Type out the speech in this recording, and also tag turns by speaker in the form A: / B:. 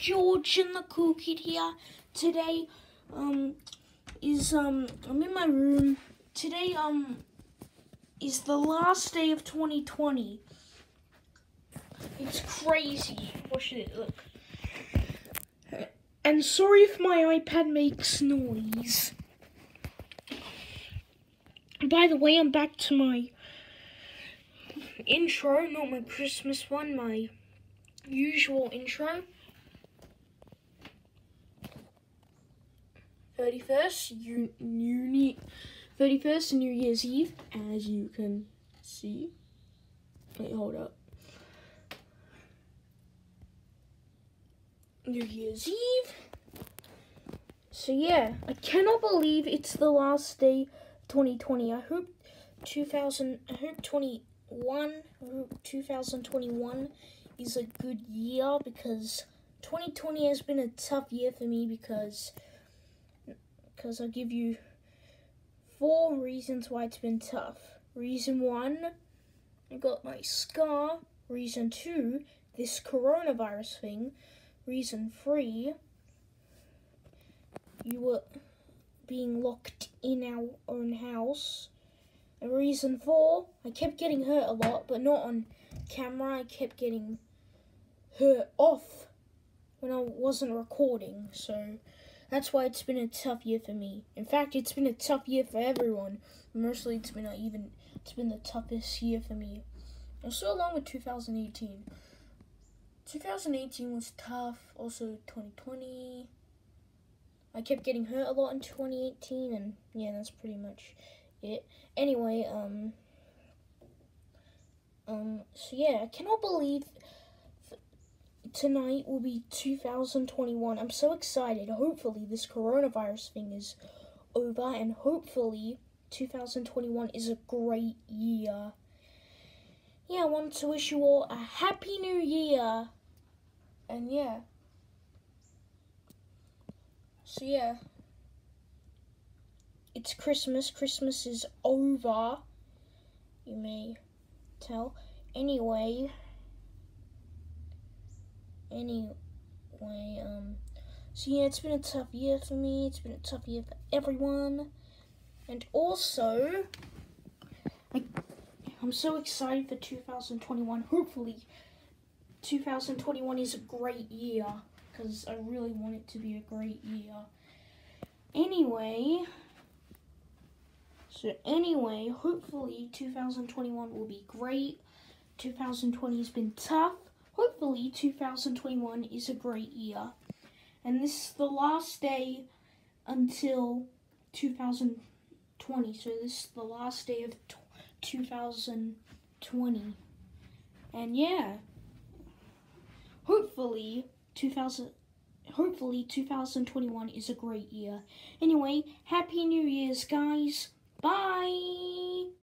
A: Action the Cool Kid here. Today, um, is, um, I'm in my room. Today, um, is the last day of 2020. It's crazy. Watch it, look. And sorry if my iPad makes noise. By the way, I'm back to my intro, not my Christmas one, my usual intro. 31st, uni, 31st New Year's Eve, as you can see. Wait, hold up. New Year's Eve. So yeah, I cannot believe it's the last day of 2020. I hope 2000, I hope 21, I hope 2021 is a good year because 2020 has been a tough year for me because because I'll give you four reasons why it's been tough. Reason one, I got my scar. Reason two, this coronavirus thing. Reason three, you were being locked in our own house. And reason four, I kept getting hurt a lot, but not on camera. I kept getting hurt off when I wasn't recording. So that's why it's been a tough year for me. In fact, it's been a tough year for everyone. Mostly, it's been even it's been the toughest year for me. Also, along with 2018. 2018 was tough. Also, 2020. I kept getting hurt a lot in 2018, and yeah, that's pretty much it. Anyway, um, um, so yeah, I cannot believe tonight will be 2021. I'm so excited. Hopefully, this coronavirus thing is over, and hopefully, 2021 is a great year. Yeah, I want to wish you all a happy new year. And yeah. So yeah. It's Christmas. Christmas is over. You may tell. Anyway. Anyway, um, so yeah, it's been a tough year for me. It's been a tough year for everyone. And also, I, I'm so excited for 2021. Hopefully, 2021 is a great year because I really want it to be a great year. Anyway, so anyway, hopefully 2021 will be great. 2020 has been tough hopefully 2021 is a great year. And this is the last day until 2020. So this is the last day of 2020. And yeah, hopefully 2000 hopefully 2021 is a great year. Anyway, happy new year's guys. Bye.